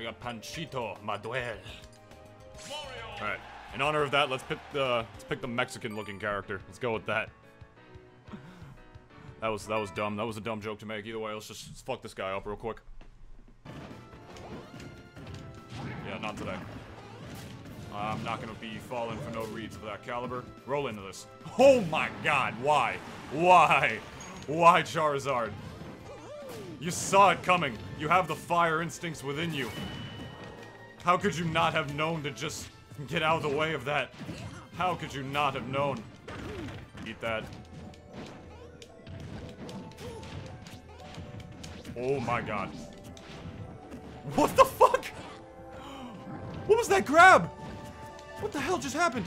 We got Panchito Maduel. Alright. In honor of that, let's pick the let's pick the Mexican looking character. Let's go with that. That was that was dumb. That was a dumb joke to make. Either way, let's just let's fuck this guy up real quick. Yeah, not today. I'm not gonna be falling for no reads of that caliber. Roll into this. Oh my god, why? Why? Why, Charizard? You saw it coming. You have the fire instincts within you. How could you not have known to just get out of the way of that? How could you not have known? Eat that. Oh my god. What the fuck? What was that grab? What the hell just happened?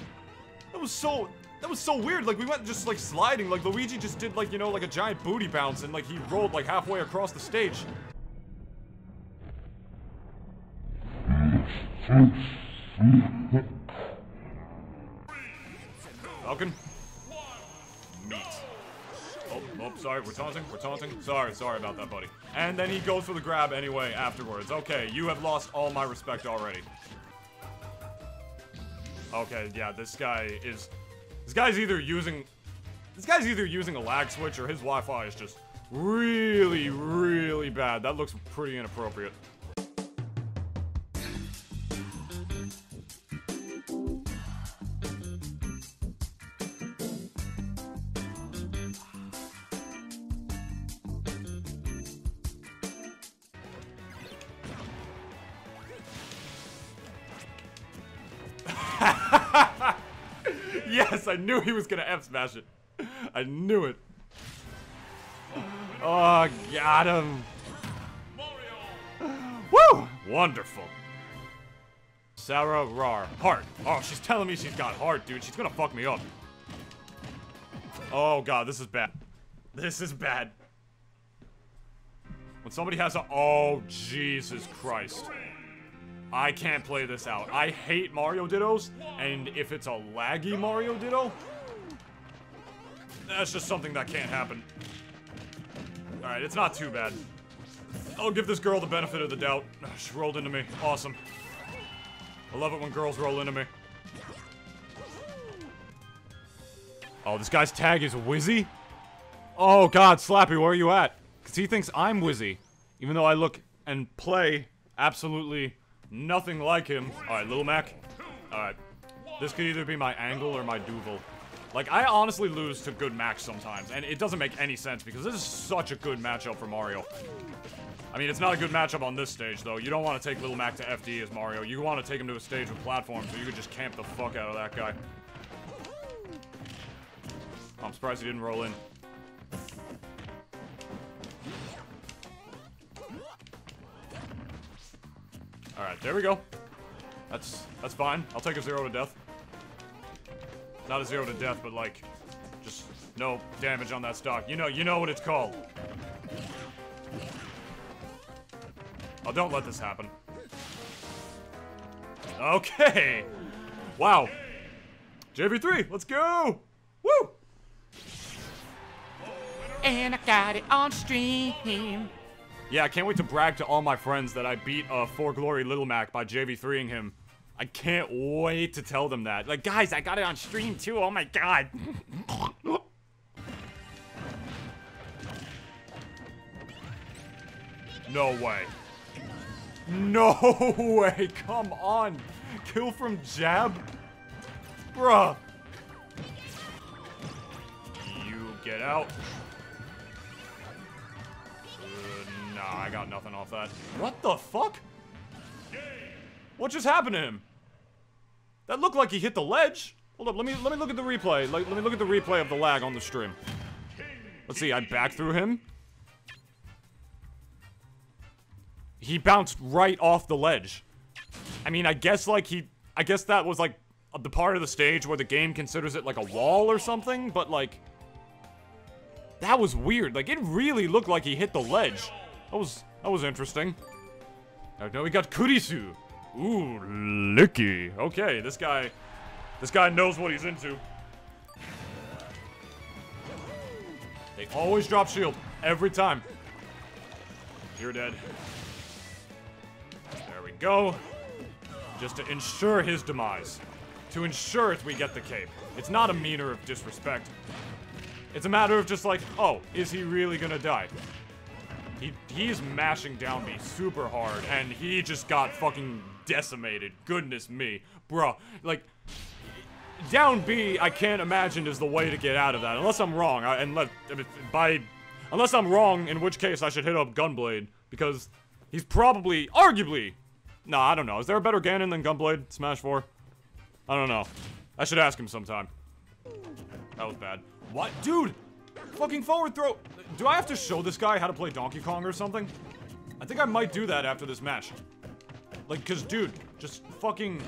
That was so... That was so weird. Like, we went just, like, sliding. Like, Luigi just did, like, you know, like a giant booty bounce. And, like, he rolled, like, halfway across the stage. Falcon. Meat. Oh, oh, sorry, we're taunting, we're taunting. Sorry, sorry about that, buddy. And then he goes for the grab anyway afterwards. Okay, you have lost all my respect already. Okay, yeah, this guy is... This guy's either using... This guy's either using a lag switch or his Wi-Fi is just really, really bad. That looks pretty inappropriate. Yes, I knew he was gonna F smash it. I knew it. Oh, got him. Woo! Wonderful. Sarah Rar. Heart. Oh, she's telling me she's got heart, dude. She's gonna fuck me up. Oh, God, this is bad. This is bad. When somebody has a- Oh, Jesus Christ. I can't play this out. I hate Mario Dittos, and if it's a laggy Mario Ditto, that's just something that can't happen. Alright, it's not too bad. I'll give this girl the benefit of the doubt. She rolled into me. Awesome. I love it when girls roll into me. Oh, this guy's tag is Wizzy? Oh god, Slappy, where are you at? Because he thinks I'm Wizzy. Even though I look and play absolutely nothing like him. Alright, Little Mac. Alright. This could either be my angle or my Duval. Like, I honestly lose to good Macs sometimes, and it doesn't make any sense because this is such a good matchup for Mario. I mean, it's not a good matchup on this stage, though. You don't want to take Little Mac to FD as Mario. You want to take him to a stage with platforms so you can just camp the fuck out of that guy. Oh, I'm surprised he didn't roll in. Alright, there we go. That's that's fine. I'll take a zero to death. Not a zero to death, but like just no damage on that stock. You know, you know what it's called. Oh, don't let this happen. Okay. Wow. JV3, let's go! Woo! And I got it on stream. Yeah, I can't wait to brag to all my friends that I beat uh, For Glory Little Mac by JV3ing him. I can't wait to tell them that. Like, guys, I got it on stream too. Oh my god. no way. No way. Come on. Kill from jab? Bruh. You get out. Got nothing off that. What the fuck? What just happened to him? That looked like he hit the ledge. Hold up, let me let me look at the replay. Like, let me look at the replay of the lag on the stream. Let's see, I back through him. He bounced right off the ledge. I mean, I guess like he I guess that was like the part of the stage where the game considers it like a wall or something, but like that was weird. Like it really looked like he hit the ledge. That was that was interesting. Oh, no, we got Kurisu. Ooh, licky. Okay, this guy, this guy knows what he's into. They always drop shield every time. You're dead. There we go. Just to ensure his demise. To ensure we get the cape. It's not a meaner of disrespect. It's a matter of just like, oh, is he really gonna die? He, he's mashing down me super hard, and he just got fucking decimated. Goodness me. Bruh, like, down B, I can't imagine is the way to get out of that. Unless I'm wrong, I, and let, by, unless I'm wrong, in which case I should hit up Gunblade, because he's probably, arguably, nah, I don't know. Is there a better Ganon than Gunblade, Smash 4? I don't know. I should ask him sometime. That was bad. What? Dude! Fucking forward throw! Do I have to show this guy how to play Donkey Kong or something? I think I might do that after this match. Like, cause dude, just fucking...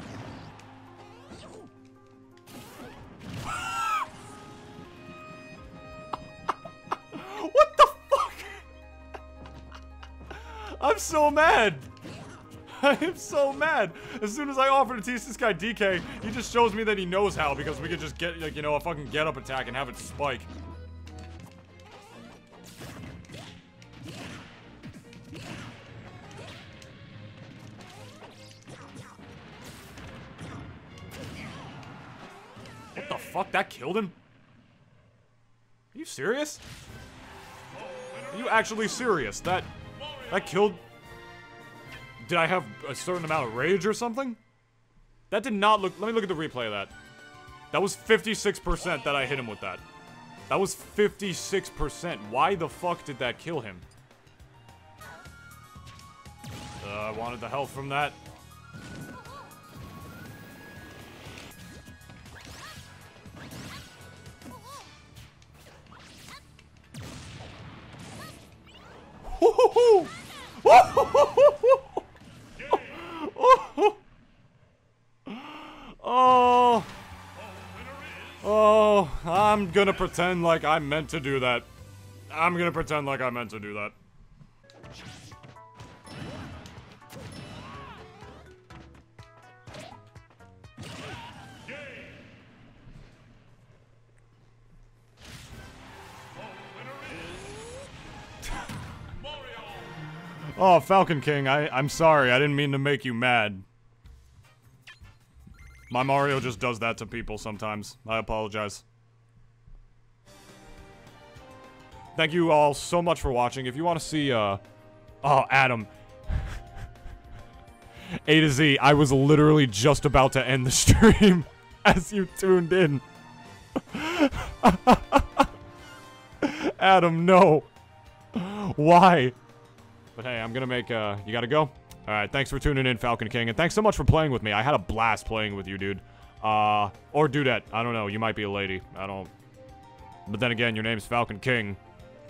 what the fuck? I'm so mad! I am so mad. As soon as I offer to teach this guy DK, he just shows me that he knows how because we could just get, like, you know, a fucking get up attack and have it spike. The fuck? That killed him? Are you serious? Are you actually serious? That that killed did I have a certain amount of rage or something? That did not look- let me look at the replay of that. That was 56% that I hit him with that. That was 56%. Why the fuck did that kill him? Uh, I wanted the health from that. Oh. Oh, I'm gonna pretend like I meant to do that. I'm gonna pretend like I meant to do that. Oh, Falcon King, I, I'm sorry. I didn't mean to make you mad. My Mario just does that to people sometimes. I apologize. Thank you all so much for watching. If you want to see, uh... Oh, Adam. A to Z, I was literally just about to end the stream as you tuned in. Adam, no. Why? But hey, I'm gonna make, uh, you gotta go? Alright, thanks for tuning in, Falcon King, and thanks so much for playing with me. I had a blast playing with you, dude. Uh, or dudette. I don't know, you might be a lady. I don't... But then again, your name's Falcon King,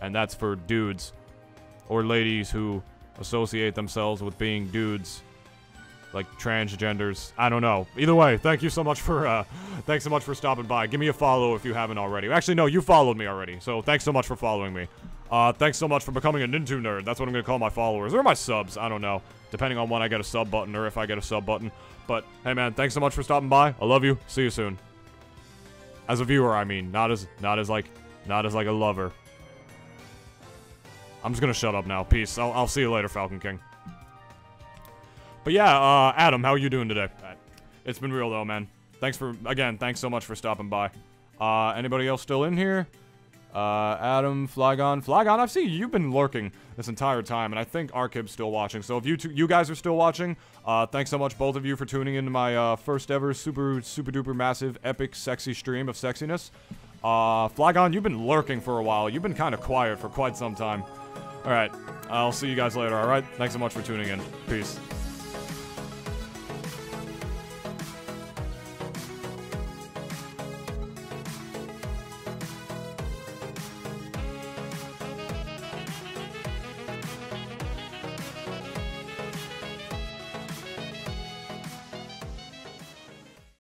and that's for dudes. Or ladies who associate themselves with being dudes. Like transgenders. I don't know. Either way, thank you so much for, uh, thanks so much for stopping by. Give me a follow if you haven't already. Actually, no, you followed me already, so thanks so much for following me. Uh, thanks so much for becoming a Nintu nerd. That's what I'm gonna call my followers. Or my subs, I don't know. Depending on when I get a sub button or if I get a sub button. But, hey man, thanks so much for stopping by. I love you. See you soon. As a viewer, I mean. Not as, not as like, not as like a lover. I'm just gonna shut up now. Peace. I'll, I'll see you later, Falcon King. But yeah, uh, Adam, how are you doing today? It's been real though, man. Thanks for, again, thanks so much for stopping by. Uh, anybody else still in here? Uh, Adam, Flygon. Flygon, I've seen you've been lurking this entire time, and I think Arkib's still watching. So if you two, you guys are still watching, uh, thanks so much, both of you, for tuning into my, uh, first ever super, super duper massive, epic, sexy stream of sexiness. Uh, Flygon, you've been lurking for a while. You've been kind of quiet for quite some time. Alright, I'll see you guys later, alright? Thanks so much for tuning in. Peace.